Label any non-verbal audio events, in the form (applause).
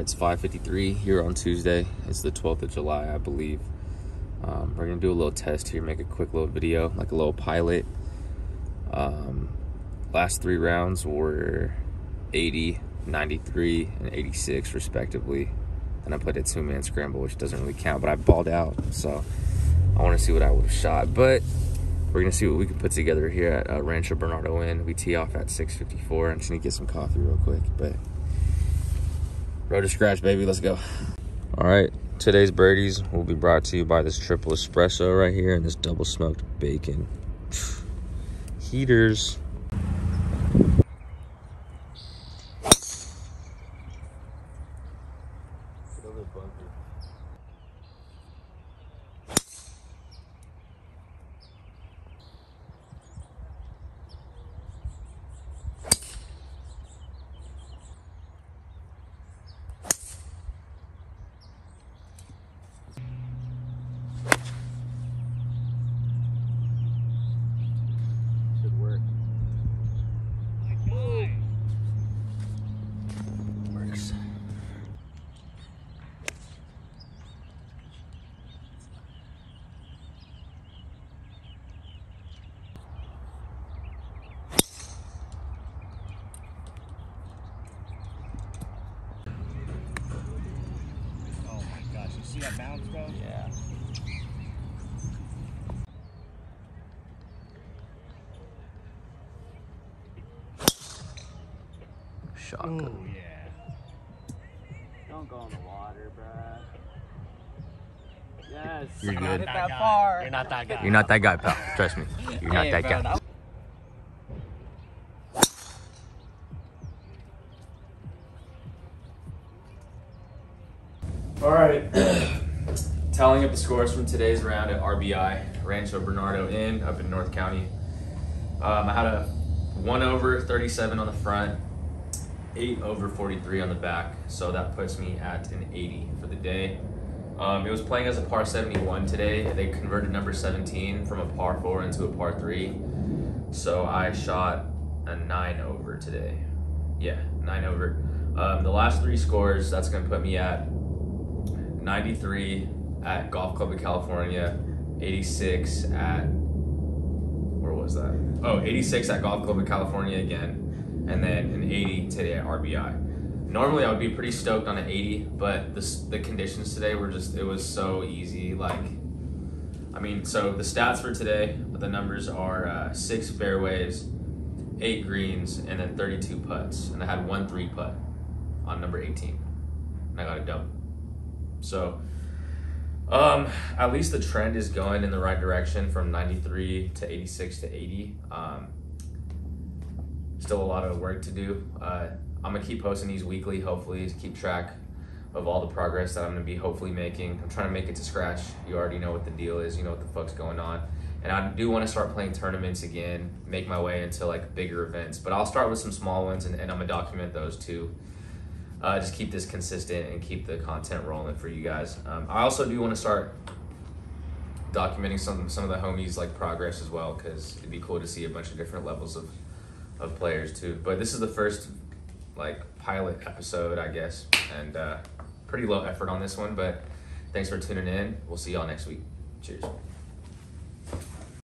it's 5:53 here on Tuesday. It's the 12th of July, I believe. Um, we're gonna do a little test here, make a quick little video, like a little pilot. Um, last three rounds were 80, 93, and 86 respectively. And I played a two-man scramble, which doesn't really count, but I balled out, so I want to see what I would have shot. But we're gonna see what we can put together here at uh, Rancho Bernardo Inn. We tee off at 6:54. I'm just need to get some coffee real quick, but road to scratch, baby. Let's go. All right, today's birdies will be brought to you by this triple espresso right here and this double smoked bacon. (sighs) Heaters. Should work. Works. Oh my gosh, you see that bounce, bro? Yeah. Shotgun. Oh yeah. Don't go in the water, bruh. Yes. You're Not good. hit that far. You're not that guy. You're not that guy, pal. Trust me. You're not Hey, that bro, guy. All right. (clears throat) Tallying up the scores from today's round at RBI, Rancho Bernardo Inn up in North County. Um, I had a 1 over 37 on the front, 8 over 43 on the back. So that puts me at an 80 for the day. Um, it was playing as a par 71 today. They converted number 17 from a par 4 into a par 3. So I shot a 9 over today. Yeah, 9 over. Um, the last three scores, that's going to put me at 93 at Golf Club of California, 86 at where was that? Oh, 86 at Golf Club of California again, and then an 80 today at RBI. Normally I would be pretty stoked on an 80, but the the conditions today were just it was so easy. Like, I mean, so the stats for today, the numbers are uh, six fairways, eight greens, and then 32 putts, and I had one three putt on number 18, and I got a double. So, um, at least the trend is going in the right direction from 93 to 86 to 80. Um, still a lot of work to do. Uh, I'm gonna keep posting these weekly, hopefully, to keep track of all the progress that I'm gonna be hopefully making. I'm trying to make it to scratch. You already know what the deal is, you know what the fuck's going on. And I do want to start playing tournaments again, make my way into like bigger events. But I'll start with some small ones and, and I'm gonna document those too uh, just keep this consistent and keep the content rolling for you guys. Um, I also do want to start documenting some some of the homies like progress as well because it'd be cool to see a bunch of different levels of of players too. But this is the first like pilot episode, I guess, and uh, pretty low effort on this one. But thanks for tuning in. We'll see y'all next week. Cheers.